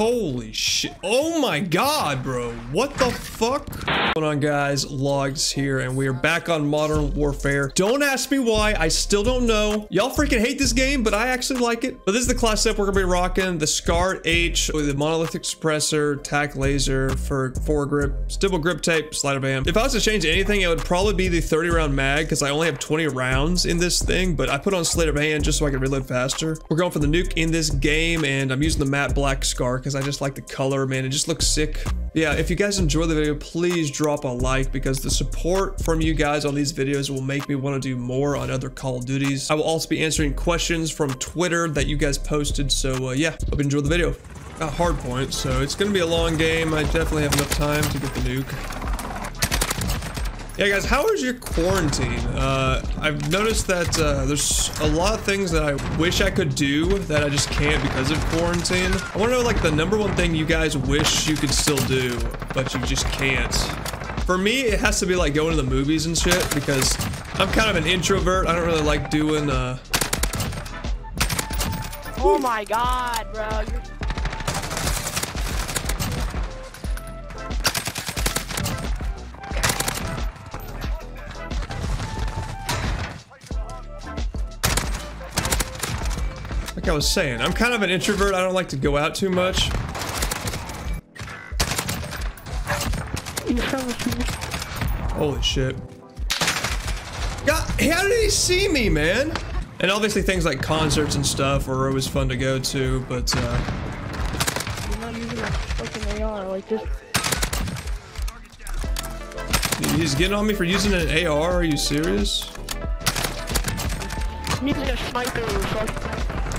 Holy shit. Oh my god, bro. What the fuck? What's going on, guys? Logz here, and we are back on Modern Warfare. Don't ask me why. I still don't know. Y'all freaking hate this game, but I actually like it. But this is the class setup we're gonna be rocking. The SCAR H with the monolithic suppressor, tac laser for foregrip, stipple grip tape, slider bam. If I was to change anything, it would probably be the 30 round mag because I only have 20 rounds in this thing, but I put on sleight of hand just so I can reload faster. We're going for the nuke in this game, and I'm using the matte black SCAR because I just like the color, man. It just looks sick. Yeah, if you guys enjoy the video, please drop a like because the support from you guys on these videos will make me want to do more on other Call of Duties. I will also be answering questions from Twitter that you guys posted. So uh, yeah, hope you enjoy the video. Got hard point, so it's gonna be a long game. I definitely have enough time to get the nuke. Yeah, guys, how is your quarantine? Uh, I've noticed that uh, there's a lot of things that I wish I could do that I just can't because of quarantine. I want to know, like, the number one thing you guys wish you could still do, but you just can't. For me, it has to be, like, going to the movies and shit, because I'm kind of an introvert. I don't really like doing, uh... Oh my god, bro. You're I was saying, I'm kind of an introvert. I don't like to go out too much. Holy shit. God, how did he see me, man? And obviously things like concerts and stuff are always fun to go to, but uh... You're not using a fucking AR like this. He's getting on me for using an AR, are you serious? Need a sniper.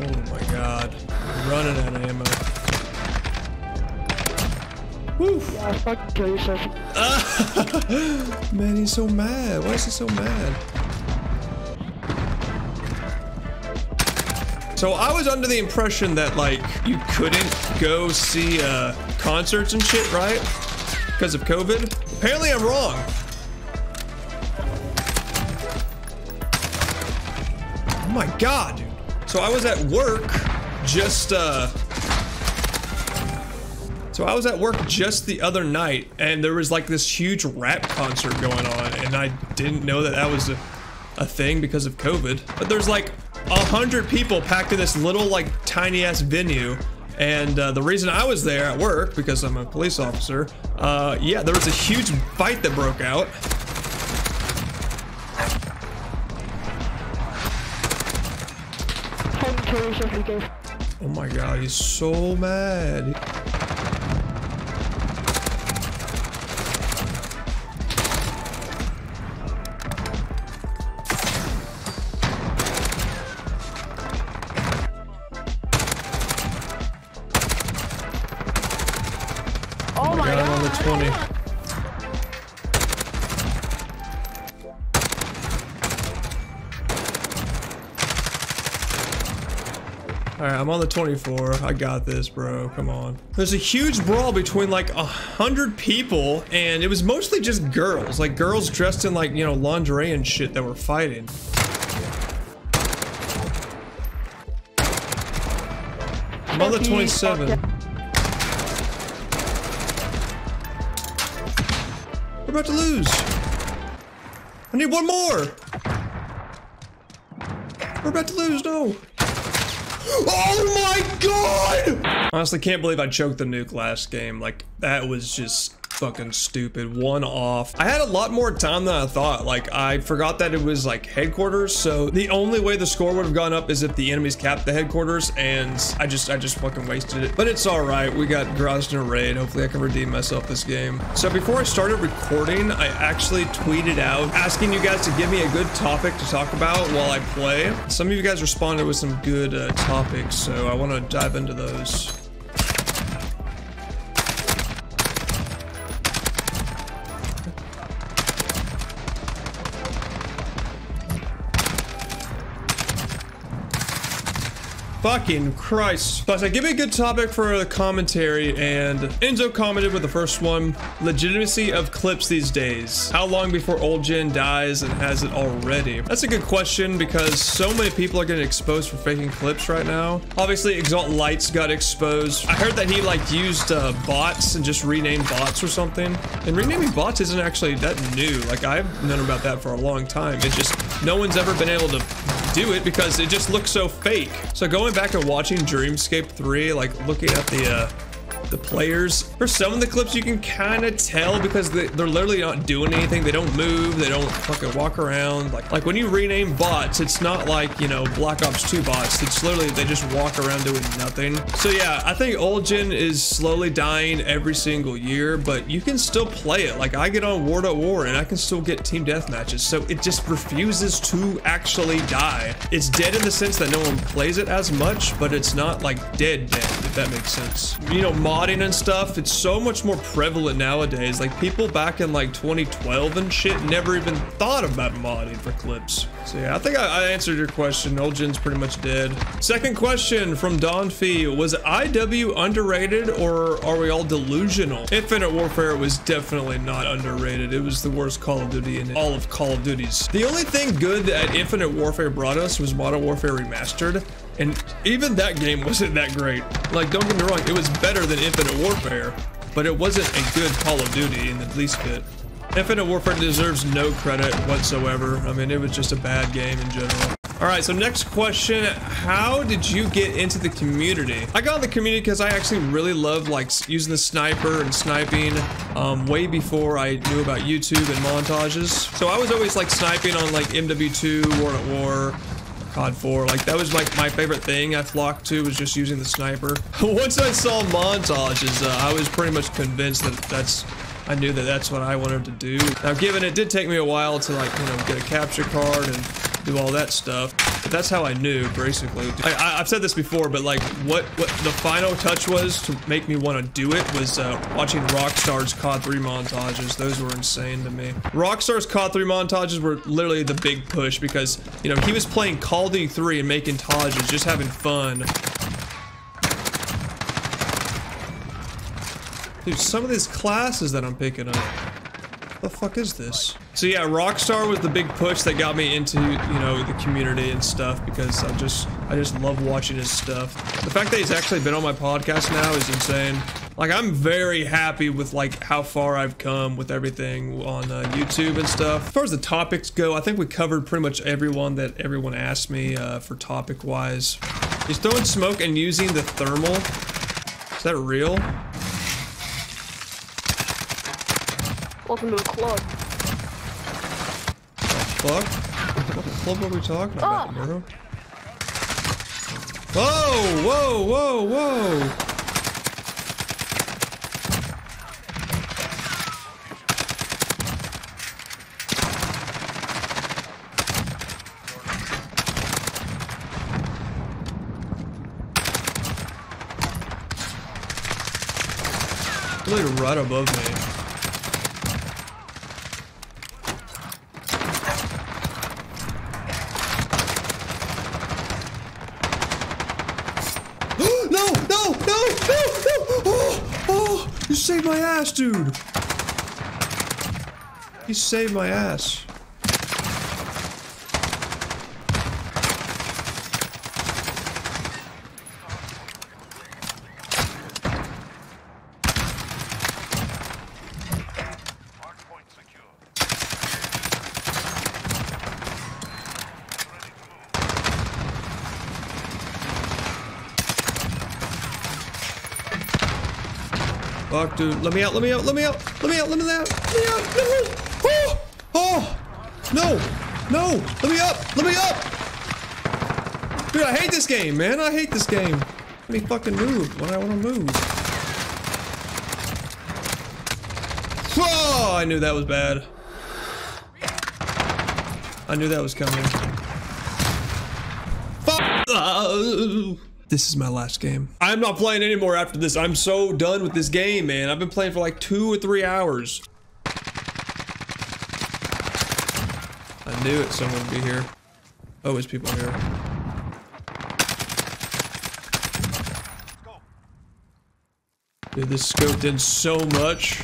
Oh my god. I'm running out of ammo. Woo! Yeah, fucking kill yourself. Man, he's so mad. Why is he so mad? So I was under the impression that like you couldn't go see uh, concerts and shit, right? Because of COVID. Apparently I'm wrong. Oh my god, dude. So I was at work just uh so I was at work just the other night and there was like this huge rap concert going on and I didn't know that that was a, a thing because of COVID. But there's like a hundred people packed in this little like tiny ass venue and uh, the reason I was there at work, because I'm a police officer, uh, yeah, there was a huge fight that broke out. Oh my god, he's so mad. Alright, I'm on the 24. I got this, bro. Come on. There's a huge brawl between like a hundred people, and it was mostly just girls. Like girls dressed in like, you know, lingerie and shit that were fighting. I'm on the 27. We're about to lose. I need one more. We're about to lose, no. Oh my god! Honestly, can't believe I choked the nuke last game. Like, that was just fucking stupid. One off. I had a lot more time than I thought. Like, I forgot that it was like headquarters. So the only way the score would have gone up is if the enemies capped the headquarters. And I just, I just fucking wasted it. But it's all right. We got a raid. Hopefully I can redeem myself this game. So before I started recording, I actually tweeted out asking you guys to give me a good topic to talk about while I play. Some of you guys responded with some good uh, topics. So I want to dive into those. Fucking Christ. But I give me a good topic for the commentary, and Enzo commented with the first one legitimacy of clips these days. How long before old gen dies and has it already? That's a good question because so many people are getting exposed for faking clips right now. Obviously, Exalt Lights got exposed. I heard that he like used uh, bots and just renamed bots or something. And renaming bots isn't actually that new. Like, I've known about that for a long time. It just, no one's ever been able to do it because it just looks so fake. So going back and watching Dreamscape 3, like looking at the uh, the players. For some of the clips, you can kind of tell because they, are literally not doing anything. They don't move. They don't fucking walk around. Like, like when you rename bots, it's not like, you know, Black Ops 2 bots. It's literally, they just walk around doing nothing. So yeah, I think old gen is slowly dying every single year, but you can still play it. Like I get on World at War and I can still get team death matches. So it just refuses to actually die. It's dead in the sense that no one plays it as much, but it's not like dead dead, if that makes sense. You know, modding and stuff, it's so much more prevalent nowadays. Like people back in like 2012 and shit never even thought about modding for clips. So yeah, I think I, I answered your question. Old Gen's pretty much dead. Second question from Don Fee. Was IW underrated or are we all delusional? Infinite Warfare was definitely not underrated. It was the worst Call of Duty in all of Call of Duties. The only thing good that Infinite Warfare brought us was Modern Warfare Remastered. And even that game wasn't that great. Like, don't get me wrong, it was better than Infinite Warfare, but it wasn't a good Call of Duty in the least bit. Infinite Warfare deserves no credit whatsoever. I mean, it was just a bad game in general. All right, so next question. How did you get into the community? I got in the community because I actually really love like using the sniper and sniping um, way before I knew about YouTube and montages. So I was always like sniping on like MW2, World at War, COD 4. Like, that was like my favorite thing I flocked to was just using the sniper. Once I saw montages, uh, I was pretty much convinced that that's I knew that that's what I wanted to do. Now, given it did take me a while to like, you know, get a capture card and do all that stuff. But that's how I knew, basically. I, have said this before, but like what, what the final touch was to make me want to do it was uh, watching Rockstar's COD 3 montages. Those were insane to me. Rockstar's COD 3 montages were literally the big push because, you know, he was playing Call of Duty 3 and making tages, just having fun. Dude, some of these classes that I'm picking up. What the fuck is this? So yeah, Rockstar was the big push that got me into, you know, the community and stuff because I just, I just love watching his stuff. The fact that he's actually been on my podcast now is insane. Like, I'm very happy with, like, how far I've come with everything on uh, YouTube and stuff. As far as the topics go, I think we covered pretty much everyone that everyone asked me uh, for topic-wise. He's throwing smoke and using the thermal. Is that real? Welcome to the club fuck? What club are we talking about, oh. bro? Whoa, whoa, whoa, whoa! Literally right above me. Saved my ass, dude. You saved my ass. Fuck, dude. Let me out, let me out, let me out, let me out, let me out, let me out, out. Oh! Oh! No! No! Let me up! Let me up! Dude, I hate this game, man. I hate this game. Let me fucking move when I want to move. Oh, I knew that was bad. I knew that was coming. Fuck! This is my last game. I'm not playing anymore after this. I'm so done with this game, man. I've been playing for like two or three hours. I knew it someone would be here. Always people here. Dude, this scoped in so much.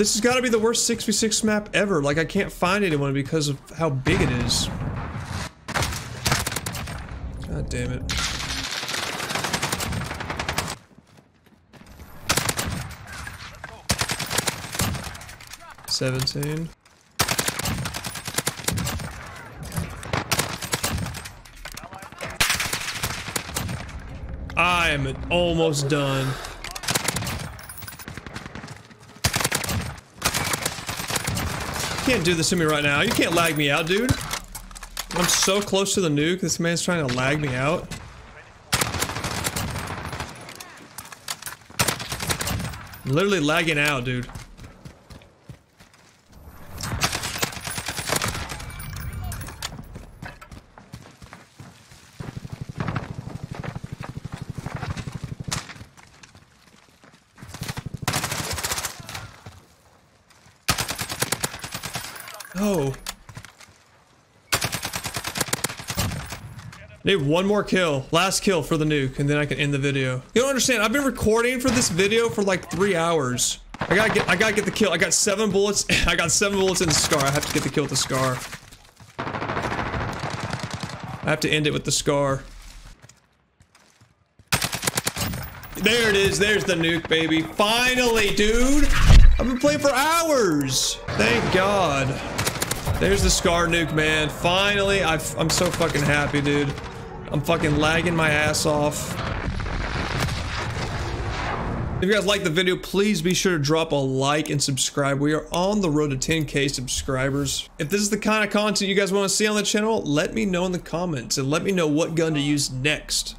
This has got to be the worst 6v6 map ever. Like, I can't find anyone because of how big it is. God damn it. Seventeen. I'm almost done. You can't do this to me right now. You can't lag me out, dude. I'm so close to the nuke. This man's trying to lag me out. I'm literally lagging out, dude. Oh. Need one more kill. Last kill for the nuke, and then I can end the video. You don't understand. I've been recording for this video for like three hours. I gotta get I gotta get the kill. I got seven bullets. I got seven bullets in the scar. I have to get the kill with the scar. I have to end it with the scar. There it is. There's the nuke, baby. Finally, dude. I've been playing for hours. Thank God. There's the Scar nuke, man. Finally, i am so fucking happy, dude. I'm fucking lagging my ass off. If you guys like the video, please be sure to drop a like and subscribe. We are on the road to 10k subscribers. If this is the kind of content you guys want to see on the channel, let me know in the comments and let me know what gun to use next.